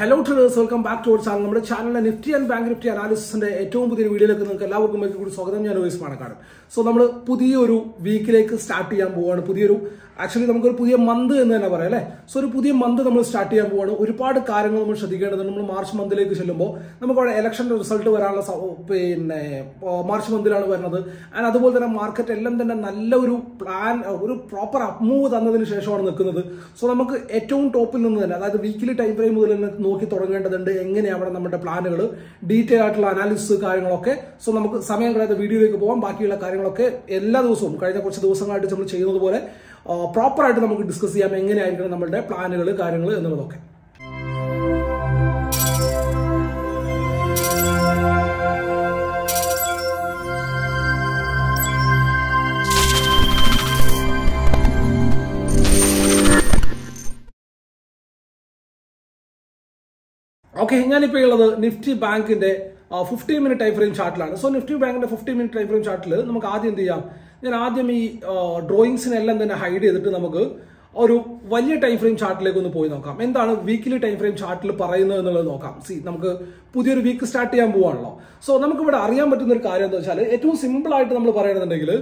Hello traders welcome back to channel നമ്മുടെ ചാനലിലെ Nifty and bank Nifty അനാലിസിന്റെ ഏറ്റവും പുതിയ വീഡിയോയിലേക്ക് നിങ്ങൾക്ക് എല്ലാവർക്കും കൂടി സ്വാഗതം. ഞാൻ ഓയിസ് പാണക്കാട് സോ നമ്മൾ പുതിയൊരു വീക്കിലേക്ക് സ്റ്റാർട്ട് ചെയ്യാൻ പോവാണ്. പുതിയൊരു ആക്ച്വലി നമുക്കൊരു പുതിയ മന്ത് എന്ന് തന്നെ പറയാം അല്ലേ? സോ ഒരു പുതിയ മന്ത് നമ്മൾ സ്റ്റാർട്ട് ചെയ്യാൻ പോവാണ്. ഒരുപാട് കാര്യങ്ങൾ നമ്മൾ ശ്രദ്ധിക്കേണ്ടതുണ്ട്. നമ്മൾ മാർച്ച് മന്തിലേക്ക് ചെല്ലുമ്പോൾ നമുക്ക് അവിടെ ഇലക്ഷന്റെ റിസൾട്ട് വരാനുള്ള പിന്നെ മാർച്ച് മന്തിലാണ് വരുന്നത്. ആൻഡ് അതുപോലെ തന്നെ മാർക്കറ്റ് എല്ലാം തന്നെ നല്ല ഒരു പ്ലാൻ ഒരു പ്രോപ്പർ അപ്മൂവ് തന്നതിന് ശേഷമാണ് നിൽക്കുന്നത്. സോ നമുക്ക് ഏറ്റവും ടോപ്പിൽ നിന്ന് തന്നെ അതായത് വീക്കിലി ടൈം ഫ്രെയിം മുതൽ തന്നെ നോക്കി തുടങ്ങേണ്ടതുണ്ട്. എങ്ങനെയാണ് നമ്മുടെ പ്ലാനുകൾ ഡീറ്റെയിൽ ആയിട്ടുള്ള അനാലിസിസ് കാര്യങ്ങളൊക്കെ. സോ നമുക്ക് സമയം കളയാതെ വീഡിയോയിലേക്ക് പോകാം ബാക്കിയുള്ള കാര്യങ്ങളൊക്കെ എല്ലാ ദിവസവും കഴിഞ്ഞ കുറച്ച് ദിവസങ്ങളായിട്ട് നമ്മൾ ചെയ്യുന്നത് പോലെ പ്രോപ്പറായിട്ട് നമുക്ക് ഡിസ്കസ് ചെയ്യാം എങ്ങനെയായിരിക്കണം നമ്മുടെ പ്ലാനുകൾ കാര്യങ്ങൾ എന്നുള്ളതൊക്കെ. ഓക്കെ ഞാനിപ്പോൾ ഉള്ളത് നിഫ്റ്റി ബാങ്കിന്റെ ഫിഫ്റ്റി മിനിറ്റ് ടൈം ഫ്രെയിം ചാർട്ടിലാണ് സോ നിഫ്റ്റി ബാങ്കിന്റെ ഫിഫ്റ്റി മിനിറ്റ് ടൈം ഫ്രെയിം ചാർട്ടിൽ നമുക്ക് ആദ്യം എന്ത് ചെയ്യാം? ഞാൻ ആദ്യം ഈ ഡ്രോയിങ്സിനെല്ലാം തന്നെ ഹൈഡ് ചെയ്തിട്ട് നമുക്ക് ഒരു വലിയ ടൈം ഫ്രെയിം ചാർട്ടിലേക്ക് ഒന്ന് പോയി നോക്കാം. എന്താണ് വീക്കിലി ടൈം ഫ്രെയിം ചാർട്ടിൽ പറയുന്നത് എന്നുള്ളത് നോക്കാം. സി നമുക്ക് പുതിയൊരു വീക്ക് സ്റ്റാർട്ട് ചെയ്യാൻ പോവാണല്ലോ. സോ നമുക്ക് ഇവിടെ അറിയാൻ പറ്റുന്ന ഒരു കാര്യം എന്താ വെച്ചാൽ ഏറ്റവും സിമ്പിൾ ആയിട്ട് നമ്മൾ പറയുന്നുണ്ടെങ്കിൽ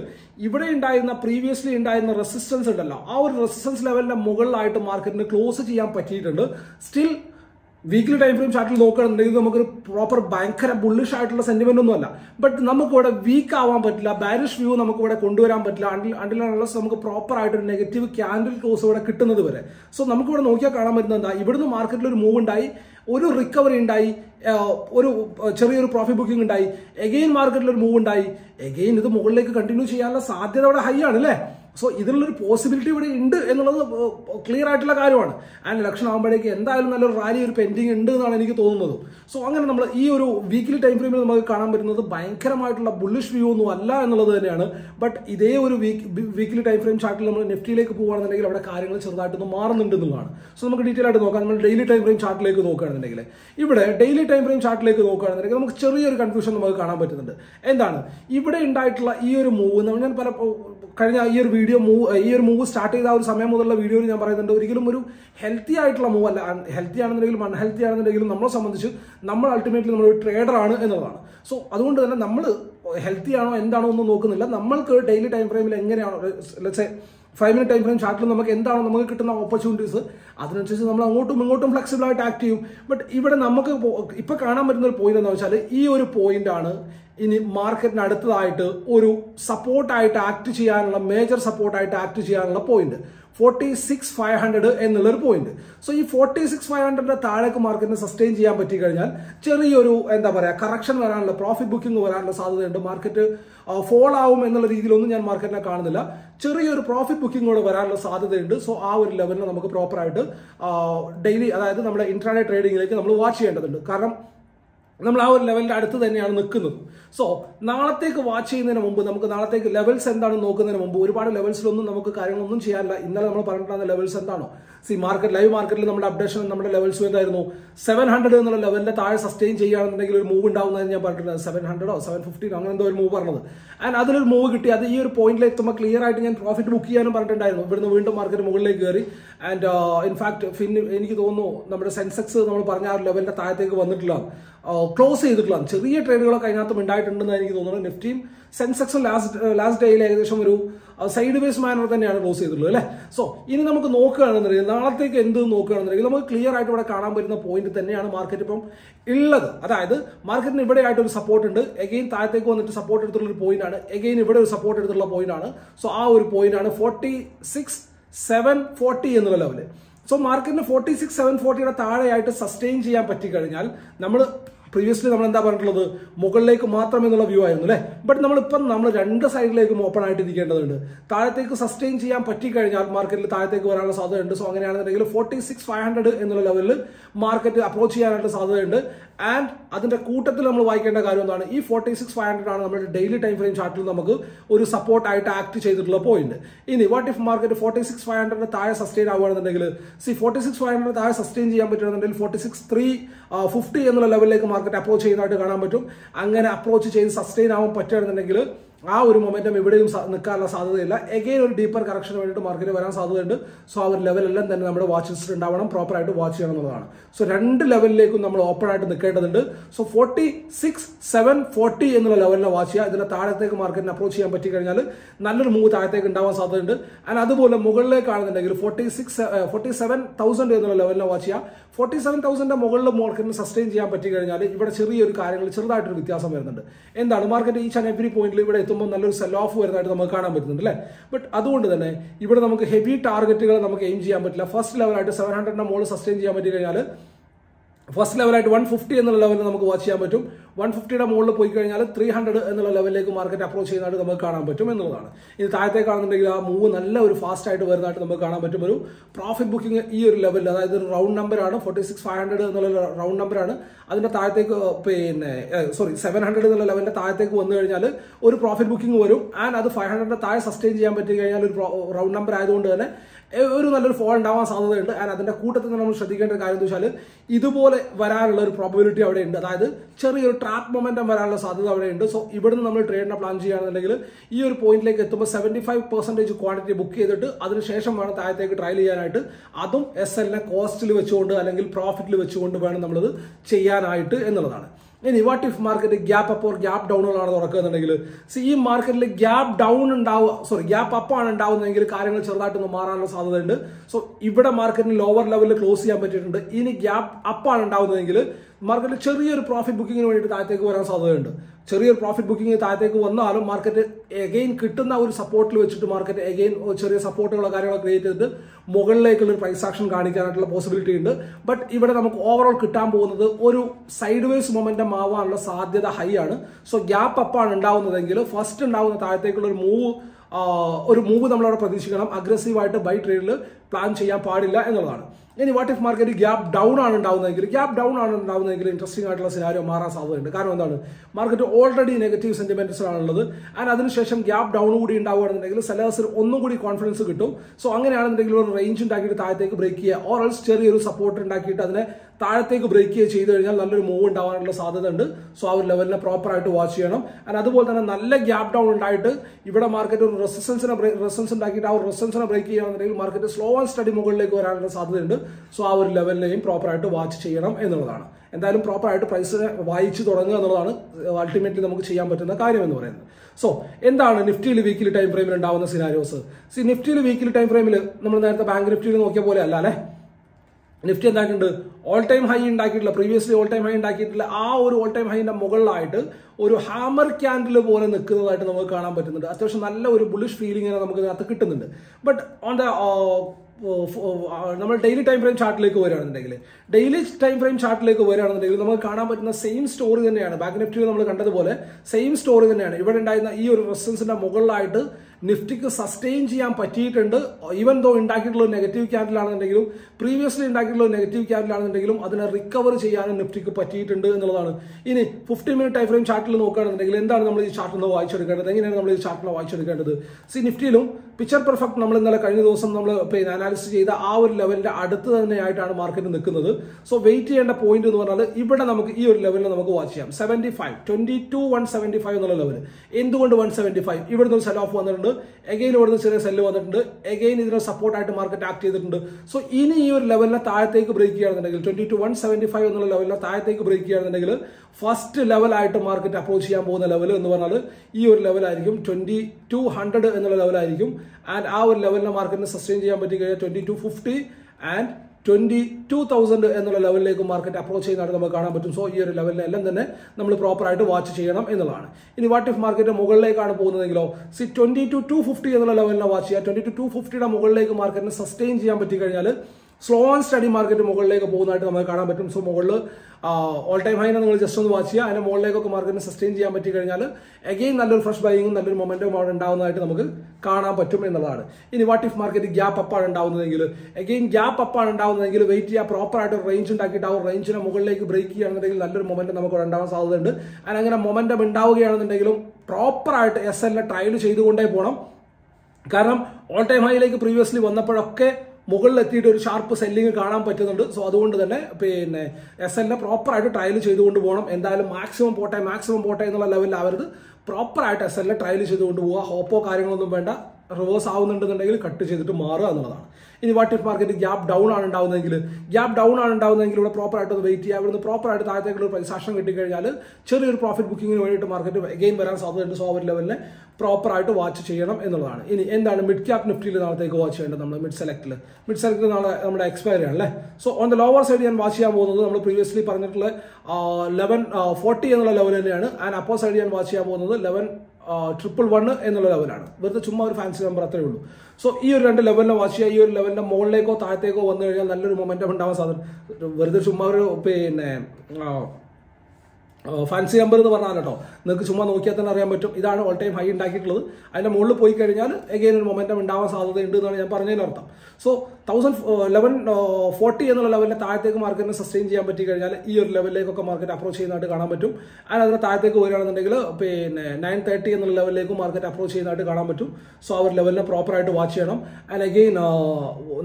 ഇവിടെ ഉണ്ടായിരുന്ന പ്രീവിയസ്ലി ഉണ്ടായിരുന്ന റെസിസ്റ്റൻസ് ഉണ്ടല്ലോ. ആ ഒരു റെസിസ്റ്റൻസ് ലെവലിന്റെ മുകളിലായിട്ട് മാർക്കറ്റിന് ക്ലോസ് ചെയ്യാൻ പറ്റിയിട്ടുണ്ട്. സ്റ്റിൽ വീക്കിലി ടൈം ഫ്രെയിം ചാർട്ടിൽ നോക്കുകയാണെന്നുണ്ടെങ്കിൽ നമുക്കൊരു പ്രോപ്പർ ഭയങ്കര ബുള്ളിഷ് ആയിട്ടുള്ള സെന്റിമെന്റ് ഒന്നുമല്ല. ബട്ട് നമുക്ക് ഇവിടെ വീക്ക് ആവാൻ പറ്റില്ല ബാരിഷ് വ്യൂ നമുക്ക് ഇവിടെ കൊണ്ടുവരാൻ പറ്റില്ല. അണ്ടിൽ അണ്ടിൽ നമുക്ക് പ്രോപ്പർ ആയിട്ട് ഒരു നെഗറ്റീവ് ക്യാൻഡിൽ ക്ലോസ് ഇവിടെ കിട്ടുന്നത് വരെ. സോ നമുക്ക് ഇവിടെ നോക്കിയാൽ കാണാൻ പറ്റുന്നത് എന്താ? ഇവിടുന്ന് മാർക്കറ്റിൽ ഒരു മൂവ് ഉണ്ടായി ഒരു റിക്കവറി ഉണ്ടായി ഒരു ചെറിയൊരു പ്രോഫിറ്റ് ബുക്കിംഗ് ഉണ്ടായി. എഗെയിൻ മാർക്കറ്റിൽ ഒരു മൂവ് ഉണ്ടായി. എഗെയിൻ ഇത് മുകളിലേക്ക് കണ്ടിന്യൂ ചെയ്യാനുള്ള സാധ്യത ഇവിടെ ഹൈ ആണ് അല്ലേ? സോ ഇതിനുള്ളൊരു പോസിബിലിറ്റി ഇവിടെ ഉണ്ട് എന്നുള്ളത് ക്ലിയർ ആയിട്ടുള്ള കാര്യമാണ്. ആൻഡ് ഇലക്ഷൻ ആകുമ്പോഴേക്ക് എന്തായാലും നല്ലൊരു റാലി ഒരു പെൻഡിങ് ഉണ്ട് എന്നാണ് എനിക്ക് തോന്നുന്നത്. സോ അങ്ങനെ നമ്മൾ ഈ ഒരു വീക്കിലി ടൈം ഫ്രെയിമിൽ നമുക്ക് കാണാൻ പറ്റുന്നത് ഭയങ്കരമായിട്ടുള്ള ബുള്ളിഷ് വ്യൂ ഒന്നും അല്ല എന്നുള്ളത് തന്നെയാണ്. ബട്ട് ഇതേ ഒരു വീക്ക് വീക്കിലി ടൈം ഫ്രെയിം ചാർട്ടിൽ നമ്മൾ നെഫ്റ്റിയിലേക്ക് പോകുകയാണെന്നുണ്ടെങ്കിൽ അവിടെ കാര്യങ്ങൾ ചെറുതായിട്ടൊന്ന് മാറുന്നുണ്ട് എന്നുള്ളതാണ്. സോ നമുക്ക് ഡീറ്റെയിൽ ആയിട്ട് നോക്കാം. നമ്മൾ ഡെയിലി ടൈം ഫ്രെയിം ചാർട്ടിലേക്ക് നോക്കുകയാണെന്നുണ്ടെങ്കിൽ. ഇവിടെ ഡെയിലി ടൈം ഫ്രെയിം ചാർട്ടിലേക്ക് നോക്കുകയാണെന്നുണ്ടെങ്കിൽ നമുക്ക് ചെറിയൊരു കൺഫ്യൂഷൻ നമുക്ക് കാണാൻ പറ്റുന്നുണ്ട്. എന്താണ്? ഇവിടെ ഉണ്ടായിട്ടുള്ള ഈ ഒരു മൂവ് ഞാൻ പല കഴിഞ്ഞ ഈ ഒരു മൂവ് ഈ ഒരു മൂവ് സ്റ്റാർട്ട് ചെയ്ത ആ ഒരു സമയം മുതലുള്ള വീഡിയോയിൽ ഞാൻ പറയുന്നുണ്ട് ഒരിക്കലും ഒരു ഹെൽത്തി ആയിട്ടുള്ള മൂവ് അല്ല. ഹെൽത്തി ആണെന്നുണ്ടെങ്കിലും അൺഹെൽത്തി ആണെന്നുണ്ടെങ്കിലും നമ്മളെ സംബന്ധിച്ച് നമ്മൾ അൾട്ടിമേറ്റ്ലി നമ്മൾ ഒരു ട്രേഡർ ആണ് എന്നുള്ളതാണ്. സോ അതുകൊണ്ട് തന്നെ നമ്മൾ ഹെൽത്തി ആണോ എന്താണോ ഒന്നും നോക്കുന്നില്ല. നമ്മൾക്ക് ഡെയിലി ടൈം ഫ്രെയിമിൽ എങ്ങനെയാണോ let's five minute time frame ചാർട്ടിൽ നമുക്ക് എന്താണോ നമുക്ക് കിട്ടുന്ന ഓപ്പർച്യൂണിറ്റീസ് അതിനനുസരിച്ച് നമ്മൾ അങ്ങോട്ടും ഇങ്ങോട്ടും ഫ്ലെക്സിബിൾ ആയിട്ട് ആക്ട് ചെയ്യും. ബട്ട് ഇവിടെ നമുക്ക് ഇപ്പോൾ ഇപ്പൊ കാണാൻ പറ്റുന്ന ഒരു പോയിന്റ് എന്ന് വെച്ചാൽ ഈ ഒരു പോയിന്റ് ആണ് ഇനി മാർക്കറ്റിന് അടുത്തതായിട്ട് ഒരു സപ്പോർട്ടായിട്ട് ആക്ട് ചെയ്യാനുള്ള മേജർ സപ്പോർട്ടായിട്ട് ആക്ട് ചെയ്യാനുള്ള point forty six five hundred എന്നുള്ള ഒരു പോയിന്റ് സോ ഈ ഫോർട്ടി സിക്സ് ഫൈവ് ഹൺഡ്രഡിന്റെ താഴേക്ക് മാർക്കറ്റിന് സസ്റ്റെയിൻ ചെയ്യാൻ പറ്റി കഴിഞ്ഞാൽ ചെറിയൊരു എന്താ പറയാ കറക്ഷൻ വരാനുള്ള പ്രോഫിറ്റ് ബുക്കിംഗ് വരാനുള്ള സാധ്യതയുണ്ട്. മാർക്കറ്റ് ഫോൾ ആവും എന്നുള്ള രീതിയിലൊന്നും ഞാൻ മാർക്കറ്റിനെ കാണുന്നില്ല. ചെറിയൊരു പ്രോഫിറ്റ് ബുക്കിംഗ് കൂടെ വരാനുള്ള സാധ്യതയുണ്ട്. സോ ആ ഒരു ലെവലിന് നമുക്ക് പ്രോപ്പറായിട്ട് ഡെയിലി അതായത് നമ്മുടെ ഇൻട്രാഡേ ട്രേഡിംഗിലേക്ക് നമ്മൾ വാച്ച് ചെയ്യേണ്ടതുണ്ട്. കാരണം നമ്മൾ ആ ഒരു ലെവലിന്റെ അടുത്ത് തന്നെയാണ് നിൽക്കുന്നത്. സോ നാളത്തേക്ക് വാച്ച് ചെയ്യുന്നതിന് മുമ്പ് നമുക്ക് നാളത്തേക്ക് ലെവൽസ് എന്താണ് നോക്കുന്നതിന് മുമ്പ് ഒരുപാട് ലെവൽസിലൊന്നും നമുക്ക് കാര്യങ്ങളൊന്നും ചെയ്യാനില്ല. ഇന്നലെ നമ്മൾ പറഞ്ഞിട്ടുള്ള ലെവൽസ് എന്താണോ? സി മാർക്കറ്റ് ലൈവ് മാർക്കറ്റിൽ നമ്മുടെ അപ്ഡേഷൻ നമ്മുടെ ലെവൽസ് എന്തായിരുന്നു? സെവൻ ഹൺഡ്രഡ് എന്നുള്ള ലെവലിന്റെ താഴെ സസ്റ്റെയിൻ ചെയ്യുകയാണെന്നുണ്ടെങ്കിൽ ഒരു മൂവ് ഉണ്ടാവുന്നതെന്ന് ഞാൻ പറഞ്ഞിട്ടുണ്ട് സെവൻ ഹൺഡ്രഡോ സെവൻ ഫിഫ്റ്റീനോ അങ്ങനെ എന്തോ ഒരു മൂവ് പറഞ്ഞത്. ആൻഡ് അതിലൊരു മൂവ് കിട്ടി. അത് ഈ ഒരു പോയിന്റിൽ എത്തുമ്പോൾ ക്ലിയർ ആയിട്ട് ഞാൻ പ്രോഫിറ്റ് ബുക്ക് ചെയ്യാനും പറഞ്ഞിട്ടുണ്ടായിരുന്നു. ഇവിടുന്ന് വീണ്ടും മാർക്കറ്റ് മുകളിലേക്ക് കയറി. ആൻഡ് ഇൻഫാക്ട് ഫിൻ എനിക്ക് തോന്നുന്നു നമ്മുടെ സെൻസെക്സ് നമ്മൾ പറഞ്ഞ ആ ലെവലിന്റെ താഴത്തേക്ക് വന്നിട്ടില്ല. ക്ലോസ് ചെയ്തിട്ടുള്ള ചെറിയ ട്രേഡുകളൊക്കെ അതിനകത്തും ഉണ്ടായിട്ടുണ്ടെന്ന് എനിക്ക് തോന്നുന്നത് നിഫ്റ്റിയും സെൻസെക്സും ലാസ്റ്റ് ലാസ്റ്റ് ഡേയിൽ ഏകദേശം ഒരു സൈഡ് വേസ് മാനർ തന്നെയാണ് ക്ലോസ് ചെയ്തിട്ടുള്ളത് അല്ലേ? സോ ഇനി നമുക്ക് നോക്കുകയാണെന്നുണ്ടെങ്കിൽ നാളത്തേക്ക് എന്ത് നോക്കുകയാണെന്നുണ്ടെങ്കിൽ നമുക്ക് ക്ലിയർ ആയിട്ട് ഇവിടെ കാണാൻ പറ്റുന്ന പോയിന്റ് തന്നെയാണ് മാർക്കറ്റ് ഇപ്പം ഉള്ളത് അതായത് മാർക്കറ്റിന് ഇവിടെ ആയിട്ട് ഒരു സപ്പോർട്ട് ഉണ്ട്. എഗെയിൻ താഴത്തേക്ക് വന്നിട്ട് സപ്പോർട്ട് എടുത്തുള്ള ഒരു പോയിന്റ് ആണ്. എഗെയിൻ ഇവിടെ ഒരു സപ്പോർട്ട് എടുത്തുള്ള പോയിന്റ് ആണ്. സോ ആ ഒരു പോയിന്റ് ആണ് ഫോർട്ടി സിക്സ് സെവൻ ഫോർട്ടി എന്നുള്ള ലെവൽ സോ മാർക്കറ്റിന് ഫോർട്ടി സിക്സ് സെവൻ ഫോർട്ടിയുടെ താഴെയായിട്ട് സസ്റ്റെയിൻ ചെയ്യാൻ പറ്റിക്കഴിഞ്ഞാൽ നമ്മൾ പ്രീവിയസ്ലി നമ്മൾ എന്താ പറഞ്ഞിട്ടുള്ളത്? മുകളിലേക്ക് മാത്രം എന്നുള്ള വ്യൂ ആയിരുന്നു അല്ലേ? ബട്ട് നമ്മളിപ്പം നമ്മൾ രണ്ട് സൈഡിലേക്കും ഓപ്പൺ ആയിട്ട് ഇരിക്കേണ്ടതുണ്ട് താഴത്തേക്ക് സസ്റ്റെയിൻ ചെയ്യാൻ പറ്റിക്കഴിഞ്ഞാൽ മാർക്കറ്റിൽ താഴത്തേക്ക് വരാനുള്ള സാധ്യതയുണ്ട്. സോ അങ്ങനെയാണെന്നുണ്ടെങ്കിൽ ഫോർട്ടി സിക്സ് ഫൈവ് ഹൺഡ്രഡ് എന്നുള്ള ലെവലിൽ മാർക്കറ്റ് അപ്രോച്ച് ചെയ്യാനായിട്ട് സാധ്യതയുണ്ട്. ആൻഡ് അതിന്റെ കൂട്ടത്തിൽ നമ്മൾ വായിക്കേണ്ട കാര്യം എന്താണ്? ഈ ഫോർട്ടി സിക്സ് ഫൈവ് ഹൺഡ്രഡ് ആണ് നമ്മുടെ ഡെയിലി ടൈം ഫ്രെയിം ചാർട്ടിൽ നമുക്ക് ഒരു സപ്പോർട്ടായിട്ട് ആക്ട് ചെയ്തിട്ടുള്ള പോയിന്റ് ഇനി what if market forty six five ഹൺഡ്രഡിന് താഴെ sustain ആവുകയാണെന്നുണ്ടെങ്കിൽ? See forty six five hundred താഴെ സസ്റ്റെയിൻ ചെയ്യാൻ പറ്റുകയാണെന്നുണ്ടെങ്കിൽ ഫോർട്ടി സിക്സ് ത്രീ ഫിഫ്റ്റി എന്നുള്ള ലെവലിലേക്ക് മാർക്കറ്റ് അപ്രോച്ച് ചെയ്യുന്നതായിട്ട് കാണാൻ പറ്റും. അങ്ങനെ അപ്രോച്ച് ചെയ്ത് സസ്റ്റെയിൻ ആവാൻ പറ്റുകയാണെന്നുണ്ടെങ്കിൽ ആ ഒരു മൊമെന്റം ഇവിടെയും നിൽക്കാനുള്ള സാധ്യതയില്ല. എഗെയിൻ ഒരു ഡീപ്പർ കറക്ഷൻ വേണ്ടിയിട്ട് മാർക്കറ്റ് വരാൻ സാധ്യതയുണ്ട്. സോ ആ ഒരു ലെവലെല്ലാം തന്നെ നമ്മുടെ വാച്ച് ലിസ്റ്റിൽ ഉണ്ടാവണം. പ്രോപ്പറായിട്ട് വാച്ച് ചെയ്യണം എന്നുള്ളതാണ്. സോ രണ്ട് ലെവലിലേക്കും നമ്മൾ ഓപ്പൺ ആയിട്ട് നിൽക്കേണ്ടതുണ്ട്. So forty six seven forty എന്നുള്ള ലെവലിനെ വാച്ച് ചെയ്യുക. ഇതിന്റെ താഴത്തേക്ക് മാർക്കറ്റിനെ അപ്രോച്ച് ചെയ്യാൻ പറ്റി കഴിഞ്ഞാൽ നല്ലൊരു മൂവ് താഴത്തേക്ക് ഉണ്ടാവാൻ സാധ്യതയുണ്ട്. ആൻഡ് അതുപോലെ മുകളിലേക്കാണെന്നുണ്ടെങ്കിൽ forty six forty seven thousand എന്നുള്ള ലെവലിനെ വാച്ച് ചെയ്യുക. ഫോർട്ടി സെവൻ തൗസൻഡിന്റെ മുകളിൽ മാർക്കറ്റിന് സസ്റ്റെയിൻ ചെയ്യാൻ പറ്റി കഴിഞ്ഞാൽ ഇവിടെ ചെറിയൊരു കാര്യങ്ങൾ ചെറുതായിട്ടൊരു വ്യത്യാസം വരുന്നുണ്ട്. എന്താണ്? മാർക്കറ്റ് ഈ ആൻഡ് എവറി പോയിന്റിൽ ഇവിടെ എത്തുമ്പോൾ നല്ലൊരു സെൽ ഓഫ് വരുന്നതായിട്ട് നമുക്ക് കാണാൻ പറ്റുന്നുണ്ട് അല്ലേ? ബട്ട് അതുകൊണ്ട് തന്നെ ഇവിടെ നമുക്ക് ഹെവി ടാർഗറ്റുകൾ നമുക്ക് എയിം ചെയ്യാൻ പറ്റില്ല. ഫസ്റ്റ് ലെവലായിട്ട് സെവൻ ഹൺഡ്രഡിന്റെ മോൾ സസ്റ്റെയിൻ ചെയ്യാൻ പറ്റി കഴിഞ്ഞാൽ ഫസ്റ്റ് ലെവലായിട്ട് വൺ ഫിഫ്റ്റി എന്നുള്ള ലെവലിൽ നമുക്ക് വാച്ച് ചെയ്യാൻ പറ്റും. വൺ ഫിഫ്റ്റിയുടെ മുകളിൽ പോയി കഴിഞ്ഞാൽ ത്രീ ഹൺഡ്രഡ് എന്നുള്ള ലെവലിലേക്ക് മാർക്കറ്റ് അപ്രോച്ച് ചെയ്യുന്നതായിട്ട് നമുക്ക് കാണാൻ പറ്റും എന്നുള്ളതാണ്. ഇത് താഴത്തേക്കാണെന്നുണ്ടെങ്കിൽ ആ മൂവ് നല്ല ഒരു ഫാസ്റ്റ് ആയിട്ട് വരുന്നതായിട്ട് നമുക്ക് കാണാൻ പറ്റും. ഒരു പ്രോഫിറ്റ് ബുക്കിംഗ് ഈ ഒരു ലെവലിൽ അതായത് ഒരു റൗണ്ട് നമ്പറാണ് ഫോർട്ടി സിക്സ് ഫൈവ് ഹൺഡ്രഡ് എന്നുള്ള റൗണ്ട് നമ്പറാണ് അതിന്റെ താഴത്തേക്ക് പിന്നെ സോറി സെവൻ ഹൺഡ്രഡ് എന്നുള്ള ലെവലിന്റെ താഴത്തേക്ക് വന്നു കഴിഞ്ഞാൽ ഒരു പ്രോഫിറ്റ് ബുക്കിംഗ് വരും. ആൻഡ് അത് ഫൈവ് ഹൺഡ്രഡിന്റെ താഴെ സസ്റ്റെയിൻ ചെയ്യാൻ പറ്റി കഴിഞ്ഞാൽ ഒരു റൗണ്ട് നമ്പർ ആയതുകൊണ്ട് തന്നെ ഒരു നല്ലൊരു ഫോൾ ഉണ്ടാവാൻ സാധ്യതയുണ്ട്. ആൻഡ് അതിന്റെ കൂട്ടത്തിൽ നമ്മൾ ശ്രദ്ധിക്കേണ്ട കാര്യം എന്ന് വെച്ചാൽ ഇതുപോലെ വരാനുള്ള ഒരു പ്രോബിലിറ്റി അവിടെ ഉണ്ട്. അതായത് ചെറിയൊരു ട്രാപ്പ് മൊമെന്റം വരാനുള്ള സാധ്യത അവിടെ ഉണ്ട്. സോ ഇവിടുന്ന് നമ്മൾ ട്രേഡിനെ പ്ലാൻ ചെയ്യുകയാണെന്നുണ്ടെങ്കിൽ ഈ ഒരു പോയിന്റിലേക്ക് എത്തുമ്പോൾ seventy five percentage quantity book ചെയ്തിട്ട് അതിനുശേഷം വേണം താഴത്തേക്ക് ട്രയൽ ചെയ്യാനായിട്ട്. അതും എസ് എല്ലിനെ കോസ്റ്റിൽ വെച്ചുകൊണ്ട് അല്ലെങ്കിൽ പ്രോഫിറ്റിൽ വെച്ചുകൊണ്ട് വേണം നമ്മളത് ചെയ്യാനായിട്ട് എന്നുള്ളതാണ്. ഇനി what if market gap up or gap ഡൗണുകളാണ് തുറക്കുന്നുണ്ടെങ്കിൽ സി ഈ മാർക്കറ്റിൽ ഗ്യാപ്പ് ഡൗൺ ഉണ്ടാവുക സോറി ഗ്യാപ്പ് അപ്പ് ആണ് ഉണ്ടാവുന്നതെങ്കിൽ കാര്യങ്ങൾ ചെറുതായിട്ടൊന്ന് മാറാനുള്ള സാധ്യതയുണ്ട്. സോ ഇവിടെ മാർക്കറ്റിന് ലോവർ ലെവലിൽ ക്ലോസ് ചെയ്യാൻ പറ്റിയിട്ടുണ്ട്. ഇനി ഗ്യാപ്പ് അപ്പ് ആണ് ഉണ്ടാവുന്നതെങ്കിൽ മാർക്കറ്റിൽ ചെറിയൊരു പ്രോഫിറ്റ് ബുക്കിങ്ങിന് വേണ്ടിയിട്ട് താഴത്തേക്ക് വരാൻ സാധ്യതയുണ്ട്. ചെറിയൊരു പ്രോഫിറ്റ് ബുക്കിംഗ് താഴത്തേക്ക് വന്നാലും മാർക്കറ്റ് എഗെയിൻ കിട്ടുന്ന ഒരു സപ്പോർട്ടിൽ വെച്ചിട്ട് മാർക്കറ്റ് എഗെയിൻ ചെറിയ സപ്പോർട്ടുകളോ കാര്യങ്ങളോ ക്രിയേറ്റ് ചെയ്തിട്ട് മുകളിലേക്കുള്ള ഒരു പ്രൈസ് ആക്ഷൻ കാണിക്കാനായിട്ടുള്ള പോസിബിലിറ്റി ഉണ്ട്. ബട്ട് ഇവിടെ നമുക്ക് ഓവറോൾ കിട്ടാൻ പോകുന്നത് ഒരു സൈഡ് വേസ് മൊമെന്റം ആവാനുള്ള സാധ്യത ഹൈ ആണ്. സോ ഗ്യാപ്പ് അപ്പാണ് ഉണ്ടാവുന്നതെങ്കിൽ ഫസ്റ്റ് ഉണ്ടാവുന്ന താഴത്തേക്കുള്ള ഒരു മൂവ് ഒരു മൂവ് നമ്മളവിടെ പ്രതീക്ഷിക്കണം. അഗ്രസീവായിട്ട് ബൈ ട്രേഡിൽ പ്ലാൻ ചെയ്യാൻ പാടില്ല എന്നുള്ളതാണ്. ഇനി what if market gap down ആണ് ഉണ്ടാവുന്നതെങ്കിൽ ഗ്യാപ്പ് ഡൗൺ ആണ് ഉണ്ടാവുന്നതെങ്കിൽ ഇൻട്രസ്റ്റിംഗ് ആയിട്ടുള്ള സിനാരിയോ മാറാൻ സാധ്യതയുണ്ട്. കാരണം എന്താണ്? മാർക്കറ്റ് ഓൾറെഡി നെഗറ്റീവ് സെന്റിമെന്റ്സ് ആണുള്ളത് ആൻഡ് അതിനുശേഷം ഗ്യാപ്പ് ഡൗൺ കൂടി ഉണ്ടാവുകയാണെന്നുണ്ടെങ്കിൽ സെലേഴ്സിന് ഒന്നും കൂടി കോൺഫിഡൻസ് കിട്ടും. സോ അങ്ങനെയാണെന്നുണ്ടെങ്കിൽ ഒരു റേഞ്ച് ഉണ്ടാക്കിയിട്ട് താഴത്തേക്ക് ബ്രേക്ക് ചെയ്യുക. ഓർ എൽസ് ചെറിയൊരു സപ്പോർട്ട് ഉണ്ടാക്കിയിട്ട് അതിനെ താഴത്തേക്ക് ബ്രേക്ക് ചെയ്യുക ചെയ്ത് കഴിഞ്ഞാൽ നല്ലൊരു മൂവ് ഉണ്ടാവാനുള്ള സാധ്യത ഉണ്ട് സോ ആ ഒരു ലെവലിനെ പ്രോപ്പർ ആയിട്ട് വാച്ച് ചെയ്യണം. ആൻഡ് അതുപോലെ തന്നെ നല്ല ഗ്യാപ്പ് ഡൗൺ ഉണ്ടായിട്ട് ഇവിടെ മാർക്കറ്റ് ഒരു റെസിസ്റ്റൻസിനെ റെസിസ്റ്റൻസ് ഉണ്ടാക്കിയിട്ട് ആ ഒരു റെസിസ്റ്റൻസിനെ ബ്രേക്ക് ചെയ്യുകയാണെന്നുണ്ടെങ്കിൽ മാർക്കറ്റ് സ്ലോ ആൻഡ് സ്റ്റഡി മുകളിലേക്ക് വരാനുള്ള സാധ്യതയുണ്ട്. സോ ആ ഒരു ലെവലിനെയും പ്രോപ്പർ ആയിട്ട് വാച്ച് ചെയ്യണം എന്നുള്ളതാണ്. എന്തായാലും പ്രോപ്പർ ആയിട്ട് പ്രൈസിനെ വായിച്ചു തുടങ്ങുക എന്നുള്ളതാണ് അൾട്ടിമേറ്റ്ലി നമുക്ക് ചെയ്യാൻ പറ്റുന്ന കാര്യം എന്ന് പറയുന്നത്. സോ എന്താണ് നിഫ്റ്റിയിൽ വീക്കിലി ടൈം ഫ്രെയിമിൽ ഉണ്ടാവുന്ന സിനാരിയോസ് സി നിഫ്റ്റിയിൽ വീക്കിലി ടൈം ഫ്രെയിമിൽ നമ്മൾ നേരത്തെ ബാങ്ക് നിഫ്റ്റിയിൽ നോക്കിയ പോലെ അല്ല അല്ലേ? നിഫ്റ്റി എന്തായിട്ടുണ്ട്? ഓൾ ടൈം ഹൈ ഉണ്ടാക്കിയിട്ടില്ല. പ്രീവിയസ്ലി ഓൾ ടൈം ഹൈ ഉണ്ടാക്കിയിട്ടില്ല. ആ ഒരു ഓൾ ടൈം ഹൈന്റെ മുകളിലായിട്ട് ഒരു ഹാമർ ക്യാൻഡിൽ പോലെ നിൽക്കുന്നതായിട്ട് നമുക്ക് കാണാൻ പറ്റുന്നുണ്ട്. അത്യാവശ്യം നല്ല ഒരു ബുളിഷ് ഫീലിംഗ് നമുക്ക് ഇതിനകത്ത് കിട്ടുന്നുണ്ട്. ബട്ട് ഓൺ ദ നമ്മൾ ഡെയിലി ടൈം ഫ്രെയിം ചാർട്ടിലേക്ക് വരികയാണെന്നുണ്ടെങ്കിൽ ഡെയിലി ടൈം ഫ്രെയിം ചാർട്ടിലേക്ക് വരികയാണെന്നുണ്ടെങ്കിൽ നമുക്ക് കാണാൻ പറ്റുന്ന സെയിം സ്റ്റോറി തന്നെയാണ്. ബാങ്ക് നിഫ്റ്റിയിൽ നമ്മൾ കണ്ടതുപോലെ സെയിം സ്റ്റോറി തന്നെയാണ്. ഇവിടെ ഉണ്ടായിരുന്ന ഈ ഒരു റെസിസ്റ്റൻസിന്റെ മുകളിലായിട്ട് നിഫ്റ്റിക്ക് സസ്റ്റെയിൻ ചെയ്യാൻ പറ്റിയിട്ടുണ്ട്. ഈവൻ ദോ ഉണ്ടാക്കിയിട്ടുള്ള നെഗറ്റീവ് ക്യാൻഡിലാണെന്നുണ്ടെങ്കിലും പ്രീവിയസ്ലി ഉണ്ടാക്കിയിട്ടുള്ള നെഗറ്റീവ് ക്യാൻഡിലാണെന്നുണ്ടെങ്കിലും അതിനെ റിക്കവർ ചെയ്യാനും നിഫ്റ്റിക്ക് പറ്റിയിട്ടുണ്ട് എന്നുള്ളതാണ്. ഇനി ഫിഫ്റ്റി മിനിറ്റ് ടൈം ഫ്രെയിം ചാർട്ടിൽ നോക്കുകയാണെന്നുണ്ടെങ്കിൽ എന്താണ് നമ്മൾ ഈ ചാർട്ടിൽ നിന്ന് വായിച്ചെടുക്കേണ്ടത്? എങ്ങനെയാണ് നമ്മൾ ഈ ചാർട്ടിൽ വായിച്ചെടുക്കേണ്ടത്? സി നിഫ്റ്റിയിലും പിക്ചർ പെർഫെക്റ്റ് നമ്മൾ ഇന്നലെ കഴിഞ്ഞ ദിവസം നമ്മൾ പിന്നെ അനാലിസിസ് ചെയ്ത ആ ഒരു ലെവലിന്റെ അടുത്ത് തന്നെയായിട്ടാണ് മാർക്കറ്റ് നിൽക്കുന്നത്. സോ വെയിറ്റ് ചെയ്യേണ്ട പോയിന്റ് എന്ന് പറഞ്ഞാൽ ഇവിടെ നമുക്ക് ഈ ഒരു ലെവലിൽ നമുക്ക് വാച്ച് ചെയ്യാം. Seventy five twenty two one seventy five എന്നുള്ള ലെവൽ എന്തുകൊണ്ട് വൺ സെവന്റി ഫൈവ് ഇവിടുന്ന് സെൽ ഓഫ് വന്നിട്ടുണ്ട്. എഗെയിൻ ഇവിടുന്ന് ചെറിയ സെല്ല് വന്നിട്ടുണ്ട്. എഗെയിൻ ഇതിനെ സപ്പോർട്ടായിട്ട് മാർക്കറ്റ് ആക്ട് ചെയ്തിട്ടുണ്ട്. സോ ഇനി ഈ ഒരു ലെവലിനെ താഴത്തേക്ക് ബ്രേക്ക് ചെയ്യുകയാണെന്നുണ്ടെങ്കിൽ twenty two one seventy five എന്നുള്ള ലെവലിനെ താഴത്തേക്ക് ബ്രേക്ക് ചെയ്യുകയാണെന്നുണ്ടെങ്കിൽ ഫസ്റ്റ് ലെവലായിട്ട് മാർക്കറ്റ് അപ്രോച്ച് ചെയ്യാൻ പോകുന്ന ലെവൽ എന്ന് പറഞ്ഞാൽ ഈ ഒരു ലെവലായിരിക്കും ട്വന്റി ടു ഹൺഡ്രഡ് എന്നുള്ള ലെവലായിരിക്കും ആൻഡ് ആ ഒരു ലെവലിനെ മാർക്കറ്റിന് സസ്റ്റെയിൻ ചെയ്യാൻ പറ്റി കഴിഞ്ഞാൽ twenty two fifty and twenty two thousand എന്നുള്ള ലെവലിലേക്ക് മാർക്കറ്റ് അപ്രോച്ച് ചെയ്യുന്നതായിട്ട് നമുക്ക് കാണാൻ പറ്റും. സോ ഈ ഒരു ലെവലിനെല്ലാം തന്നെ നമ്മൾ പ്രോപ്പറായിട്ട് വാച്ച് ചെയ്യണം എന്നുള്ളതാണ്. ഇനി വാട്ട് ഇഫ് മാർക്കറ്റ് മുകളിലേക്കാണ് പോകുന്നതെങ്കിലോ see twenty two two fifty എന്നുള്ള ലെവലിനെ വാച്ച് ചെയ്യുക. ട്വന്റി ടു ടു ഫിഫ്റ്റിയുടെ മുകളിലേക്ക് മാർക്കറ്റിനെ സസ്റ്റെയിൻ ചെയ്യാൻ പറ്റി കഴിഞ്ഞാൽ സ്ലോ ആൻഡ് സ്റ്റഡി മാർക്കറ്റ് മുകളിലേക്ക് പോകുന്നതായിട്ട് നമുക്ക് കാണാൻ പറ്റും. സോ മുകളിൽ ഓൾ ടൈം ഹൈനെ നിങ്ങൾ ജസ്റ്റ് ഒന്ന് വാച്ച് ചെയ്യുക. അതിന് മുകളിലേക്കൊക്കെ മാർക്കറ്റിനെ സസ്റ്റെയിൻ ചെയ്യാൻ പറ്റി കഴിഞ്ഞാൽ അഗെയിൻ നല്ലൊരു ഫ്രഷ് ബൈയിങ്ങും നല്ലൊരു മൊമെന്റും അവിടെ ഉണ്ടാകുന്നതായിട്ട് നമുക്ക് കാണാൻ പറ്റും എന്നുള്ളതാണ്. ഇനി വാട്ട് ഇഫ് മാർക്കറ്റ് ഗ്യാപ്പ് അപ്പാണ് ഉണ്ടാവുന്നതെങ്കിൽ അഗെയിൻ ഗ്യാപ്പ് അപ്പാണ് ഉണ്ടാവുന്നതെങ്കിൽ വെയിറ്റ് ചെയ്യുക പ്രോപ്പർ ആയിട്ട് റേഞ്ച് ഉണ്ടാക്കിയിട്ട് ആ റേഞ്ചിനെ മുകളിലേക്ക് ബ്രേക്ക് ചെയ്യുകയാണെന്നുണ്ടെങ്കിൽ നല്ലൊരു മൊമെന്റ് നമുക്ക് ഉണ്ടാവാൻ സാധ്യതയുണ്ട്. അതിന് അങ്ങനെ മൊമെന്റം ഉണ്ടാവുകയാണെന്നുണ്ടെങ്കിലും പ്രോപ്പർ ആയിട്ട് എസ് എല്ലിനെ ട്രയൽ ചെയ്തുകൊണ്ടേ പോകണം കാരണം ഓൾ ടൈം ഹൈയിലേക്ക് പ്രീവിയസ്ലി വന്നപ്പോഴൊക്കെ മുകളിൽ എത്തിയിട്ട് ഒരു ഷാർപ്പ് സെല്ലിങ് കാണാൻ പറ്റുന്നുണ്ട്. സോ അതുകൊണ്ട് തന്നെ പിന്നെ എസ് എല്ലിനെ പ്രോപ്പറായിട്ട് ട്രയൽ ചെയ്തുകൊണ്ട് പോകണം. എന്തായാലും മാക്സിമം പോട്ടെ മാക്സിമം പോട്ടെ എന്നുള്ള ലെവലിൽ അവരത് പ്രോപ്പറായിട്ട് എസ് എല്ലിനെ ട്രയൽ ചെയ്തുകൊണ്ട് പോവുക. ഹോപ്പോ കാര്യങ്ങളൊന്നും വേണ്ട. റിവേഴ്സ് ആവുന്നുണ്ടെന്നുണ്ടെങ്കിൽ കട്ട് ചെയ്തിട്ട് മാറുക എന്നുള്ളതാണ്. ഇനി വാട്ട് മാർക്കറ്റ് ഗ്യാപ്പ് ഡൗൺ ആണ് ഉണ്ടാവുന്നതെങ്കിൽ ഗ്യാപ്പ് ഡൗൺ ആണ് ഉണ്ടാവുന്നതെങ്കിൽ ഇവിടെ പ്രോപ്പർ ആയിട്ട് വെയിറ്റ് ചെയ്യുക. ഇവിടുന്ന് പ്രോപ്പർ ആയിട്ട് താഴത്തേക്കുള്ള ഒരു ആക്ഷൻ കിട്ടിക്കഴിഞ്ഞാൽ ചെറിയൊരു പ്രോഫിറ്റ് ബുക്കിങ്ങിന് വേണ്ടിയിട്ട് മാർക്കറ്റ് എഗെയിൻ വരാൻ സാധ്യതയുണ്ട്. സോ അവർ ലെവലിനെ പ്രോപ്പർ ആയിട്ട് വാച്ച് ചെയ്യണം എന്നുള്ളതാണ്. ഇനി എന്താണ് മിഡ് ക്യാപ് നിഫ്റ്റിയിൽ നാളത്തേക്ക് വാച്ച് ചെയ്യേണ്ടത് നമ്മൾ മിഡ് സെലക്റ്റിൽ മിഡ് സെലക്റ്റിൽ നാളെ നമ്മുടെ എക്സ്പയറി ആണല്ലേ so on the lower side ഞാൻ വാച്ച് ചെയ്യാൻ പോകുന്നത് നമ്മൾ പ്രീവിയസ്ലി പറഞ്ഞിട്ടുള്ള ലെവൻ ഫോർട്ടി എന്നുള്ള ലെവൽ തന്നെയാണ്. ആൻഡ് അപ്പോ സൈഡ് ഞാൻ വാച്ച് ചെയ്യാൻ പോകുന്നത് ലെവൻ ട്രിപ്പിൾ വൺ എന്നുള്ള ലെവലാണ് വെറുതെ ചുമ്മാ ഒരു ഫാൻസി നമ്പർ അത്രേ ഉള്ളൂ. സോ ഈ ഒരു രണ്ട് ലെവലിനെ വാച്ച് ചെയ്യുക. ഈ ഒരു ലെവലിന്റെ മുകളിലേക്കോ താഴത്തേക്കോ വന്നു കഴിഞ്ഞാൽ നല്ലൊരു മൊമെന്റം ഉണ്ടാവാൻ സാധ്യത വെറുതെ ചുമ്മാ ഒരു പിന്നെ ഫാൻസി നമ്പർ എന്ന് പറഞ്ഞാൽ കേട്ടോ. നിങ്ങൾക്ക് ചുമ്മാ നോക്കിയാൽ തന്നെ അറിയാൻ പറ്റും. ഇതാണ് ഓൾ ടൈം ഹൈ ഉണ്ടാക്കിയിട്ടുള്ളത്. അതിന്റെ മുകളിൽ പോയി കഴിഞ്ഞാൽ എഗെയിൻ ഒരു മൊമെന്റം ഉണ്ടാവാൻ സാധ്യതയുണ്ട് എന്നാണ് ഞാൻ പറഞ്ഞതിന് അർത്ഥം. സോ തൗസൻഡ് ലെവൻ ഫോർട്ടി എന്നുള്ള ലെവലിന്റെ താഴത്തേക്ക് മാർക്കറ്റിനെ സസ്റ്റെയിൻ ചെയ്യാൻ പറ്റി കഴിഞ്ഞാൽ ഈ ഒരു ലെവലിലേക്കൊക്കെ മാർക്കറ്റ് അപ്രോച്ച് ചെയ്യുന്നതായിട്ട് കാണാൻ പറ്റും. ആൻഡ് അതിന് താഴത്തേക്ക് വരികയാണെന്നുണ്ടെങ്കിൽ പിന്നെ നയൻ തേർട്ടി എന്നുള്ള ലെവലിലേക്ക് മാർക്കറ്റ് അപ്രോച്ച് ചെയ്യുന്നതായിട്ട് കാണാൻ പറ്റും. സോ ആ ഒരു ലെവലിനെ പ്രോപ്പറായിട്ട് വാച്ച് ചെയ്യണം. ആൻഡ് അഗെയിൻ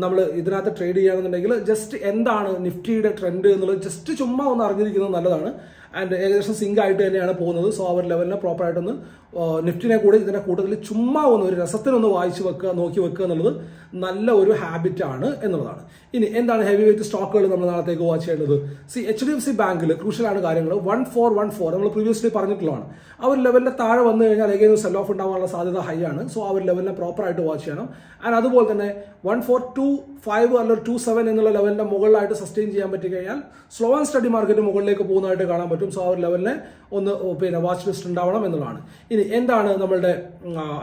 നമ്മൾ ഇതിനകത്ത് ട്രേഡ് ചെയ്യുകയാണെന്നുണ്ടെങ്കിൽ ജസ്റ്റ് എന്താണ് നിഫ്റ്റിയുടെ ട്രെൻഡ് എന്നുള്ളത് ജസ്റ്റ് ചുമ്മാ ഒന്ന് അറിഞ്ഞിരിക്കുന്നത് നല്ലതാണ്. ആൻഡ് ഏകദേശം സിങ്ക് ആയിട്ട് തന്നെയാണ് പോകുന്നത്. സോ അവർ ലെവലിനെ പ്രോപ്പറായിട്ടൊന്ന് നിഫ്റ്റിനെ കൂടി ഇതിന്റെ കൂട്ടത്തിൽ ചുമ്മാ ഒന്ന് ഒരു രസത്തിനൊന്ന് വായിച്ച് വെക്കുക നോക്കി വെക്കുക എന്നുള്ളത് നല്ല ഒരു ഹാബിറ്റാണ് എന്നുള്ളതാണ്. ഇനി എന്താണ് ഹെവി വെയിറ്റ് സ്റ്റോക്കുകൾ നമ്മൾ നാളത്തേക്ക് വാച്ച് ചെയ്യേണ്ടത്? See H D F C ബാങ്കിൽ ക്രൂഷ്യലാണ് കാര്യങ്ങൾ വൺ ഫോർ വൺ ഫോർ നമ്മൾ പ്രീവിയസ്ലി പറഞ്ഞിട്ടുള്ളതാണ്. ആ ഒരു ലെവലിന്റെ താഴെ വന്നു കഴിഞ്ഞാൽ ഏകദേശം സെൽ ഓഫ് ഉണ്ടാവാനുള്ള സാധ്യത ഹൈ ആണ്. സോ ആ ഒരു ലെവലിനെ പ്രോപ്പറായിട്ട് വാച്ച് ചെയ്യണം. ആൻഡ് അതുപോലെ തന്നെ വൺ ഫോർ ടു ഫൈവ് അല്ലെങ്കിൽ ടു സെവൻ എന്നുള്ള ലെവലിന്റെ മുകളിലായിട്ട് സസ്റ്റെയിൻ ചെയ്യാൻ പറ്റി കഴിഞ്ഞാൽ സ്ലോ ആൻഡ് സ്റ്റഡി മാർക്കറ്റ് മുകളിലേക്ക് പോകുന്നതായിട്ട് കാണാൻ പറ്റും. സോ ആ ഒരു ലെവലിനെ ഒന്ന് പിന്നെ വാച്ച് ലിസ്റ്റ് ഉണ്ടാവണം എന്നുള്ളതാണ്. ഇനി എന്താണ് നമ്മളുടെ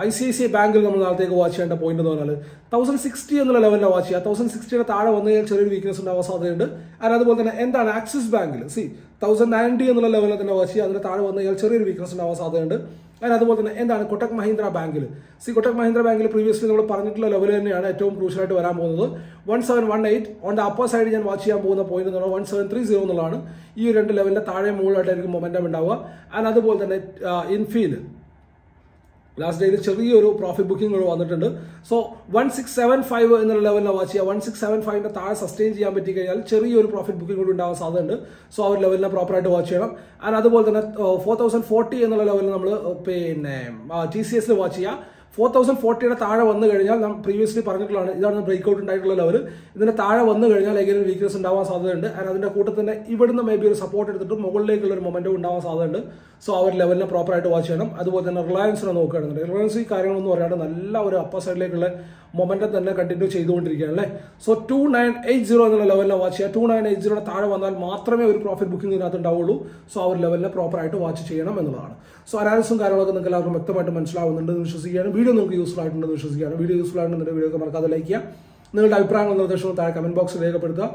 ഐ സി ഐ സി ബാങ്കിൽ നമ്മൾ നാളത്തേക്ക് വാച്ച് ചെയ്യേണ്ട പോയിന്റ് എന്ന് പറഞ്ഞാൽ തൗസൻഡ് സിക്സ്റ്റി എന്നുള്ള ലെവലിനെ വാച്ച് ചെയ്യുക. തൗസൻഡ് സിക്സ്റ്റിയുടെ താഴെ വന്നു കഴിഞ്ഞാൽ ചെറിയൊരു വീക്ക്നസ് ഉണ്ടാവാൻ സാധ്യതയുണ്ട്. ആൻഡ് അതുപോലെ തന്നെ എന്താണ് ആക്സിസ് ബാങ്കിൽ സി തൗസൻഡ് നയന്റി എന്നുള്ള ലെവലിൽ തന്നെ വാച്ച് ചെയ്യുക. അതിന് താഴെ വന്നു കഴിഞ്ഞാൽ ചെറിയൊരു വീക്ക്നസ് ഉണ്ടാവാൻ സാധ്യതയുണ്ട്. ആൻഡ് അതുപോലെ തന്നെ എന്താണ് കൊട്ടക് മഹീന്ദ്ര ബാങ്കിൽ? സി കൊട്ടക് മഹീന്ദ്ര ബാങ്കിൽ പ്രീവിയസ്ലി നമ്മൾ പറഞ്ഞിട്ടുള്ള ലെവൽ തന്നെയാണ് ഏറ്റവും ക്രൂഷ്യലായിട്ട് വരാൻ പോകുന്നത്. One seven one eight on the upper side ഞാൻ വാച്ച് ചെയ്യാൻ പോകുന്ന പോയിന്റ് എന്ന് പറഞ്ഞാൽ വൺ സെവൻ ത്രീ സീറോ എന്നുള്ളതാണ്. ഈ രണ്ട് ലെവലിന്റെ താഴെ മുകളിലായിട്ടായിരിക്കും മൊമെന്റം ഉണ്ടാവുക. ആൻഡ് അതുപോലെ തന്നെ ഇൻഫീൽ ലാസ്റ്റ് ഡേയിൽ ചെറിയൊരു പ്രോഫിറ്റ് ബുക്കിംഗ് കൂടെ വന്നിട്ടുണ്ട്. So one six seven five എന്നുള്ള ലെവലിൽ വാച്ച് ചെയ്യുക. വൺ സിക്സ് സെവൻ ഫൈവിന്റെ താഴെ സസ്റ്റെയിൻ ചെയ്യാൻ പറ്റി കഴിഞ്ഞാൽ ചെറിയൊരു പ്രോഫിറ്റ് ബുക്കിംഗ് കൂടി ഉണ്ടാവാൻ സാധ്യതയുണ്ട്. സോ ആ ഒരു ലെവലിനെ പ്രോപ്പറായിട്ട് വാച്ച് ചെയ്യണം. ആൻഡ് അതുപോലെ തന്നെ ഫോർ തൗസൻഡ് ഫോർട്ടി എന്നുള്ള ലെവലിൽ നമ്മൾ പിന്നെ ടി സി എസിൽ വാച്ച് ചെയ്യുക. ഫോർ തൗസൻഡ് ഫോർട്ടിയുടെ താഴെ വന്നു കഴിഞ്ഞാൽ നാം പ്രീവിയസ്ലി പറഞ്ഞിട്ടുള്ളതാണ്. ഇതാണ് ബ്രേക്ക് ഔട്ട് ഉണ്ടായിട്ടുള്ള ലെവൽ ഇതിന്റെ താഴെ വന്നു കഴിഞ്ഞാൽ എങ്കിലും വീക്ക്നസ് ഉണ്ടാവാൻ സാധ്യതയുണ്ട്. ആൻഡ് അതിന്റെ കൂട്ടത്തിൽ തന്നെ ഇവിടുന്ന് മേ ബി ഒരു സപ്പോർട്ട് എടുത്തിട്ട് മുകളിലേക്കുള്ള ഒരു മൊമെന്റം ഉണ്ടാവാൻ സാധ്യതയുണ്ട്. സോ ആ ഒരു ലെവലിനെ പ്രോപ്പറായിട്ട് വാച്ച് ചെയ്യണം. അതുപോലെ തന്നെ റിലയൻസിനെ നോക്കുകയാണെന്നുണ്ടെങ്കിൽ റിലയൻസ് ഈ കാര്യങ്ങളൊന്നും പറയാണ്ട് നല്ല ഒരു അപ്പർ സൈഡിലേക്കുള്ള മൊമെന്റം തന്നെ കണ്ടിന്യൂ ചെയ്തുകൊണ്ടിരിക്കുകയാണ് അല്ലേ? So two nine eight zero എന്നുള്ള ലെവലിനെ വാച്ച് ചെയ്യുക. ടു നയൻ എയ്റ്റ് സീറോയുടെ താഴെ വന്നാൽ മാത്രമേ ഒരു പ്രോഫിറ്റ് ബുക്കിംഗ് ഇതിനകത്ത് ഉണ്ടാവുള്ളൂ സോ ആ ഒരു ലെവലിനെ പ്രോപ്പറായിട്ട് വാച്ച് ചെയ്യണം എന്നുള്ളതാണ്. സോ അനാലിസും കാര്യങ്ങളൊക്കെ നിങ്ങൾക്ക് എല്ലാവർക്കും വ്യക്തമായിട്ട് മനസ്സിലാവുന്നുണ്ടെന്ന് വിശ്വസിക്കുകയാണ്. വീഡിയോ നിങ്ങൾക്ക് യൂസ്ഫുൾ ആയിട്ടുണ്ടെന്ന് വിശ്വസിക്കുകയാണ്. വീഡിയോ യൂസ്ഫുൾ ആയിട്ടുണ്ടെങ്കിൽ വീഡിയോ ഒക്കെ മറക്കാതെ ലൈക്ക് ചെയ്യുക. നിങ്ങളുടെ അഭിപ്രായങ്ങളും നിർദ്ദേശവും താഴെ കമന്റ് ബോക്സിൽ രേഖപ്പെടുത്തുക.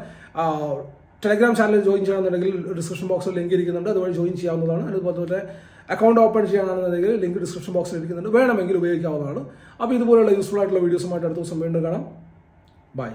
ടെലഗ്രാം ചാനൽ ജോയിൻ ചെയ്യണമെന്നുണ്ടെങ്കിൽ ഡിസ്ക്രിപ്ഷൻ ബോക്സിൽ ലിങ്ക് ഇരിക്കുന്നുണ്ട്. അതുവഴി ജോയിൻ ചെയ്യാവുന്നതാണ്. അതുപോലെ തന്നെ അക്കൗണ്ട് ഓപ്പൺ ചെയ്യാനാണെന്നുണ്ടെങ്കിൽ ലിങ്ക് ഡിസ്ക്രിപ്ഷൻ ബോക്സിൽ ഇരിക്കുന്നുണ്ട്. വേണമെങ്കിൽ ഉപയോഗിക്കാവുന്നതാണ്. അപ്പോൾ ഇതുപോലുള്ള യൂസ്ഫുൾ ആയിട്ടുള്ള വീഡിയോസുമായിട്ട് അടുത്ത ദിവസം വീണ്ടും കാണാം. ബൈ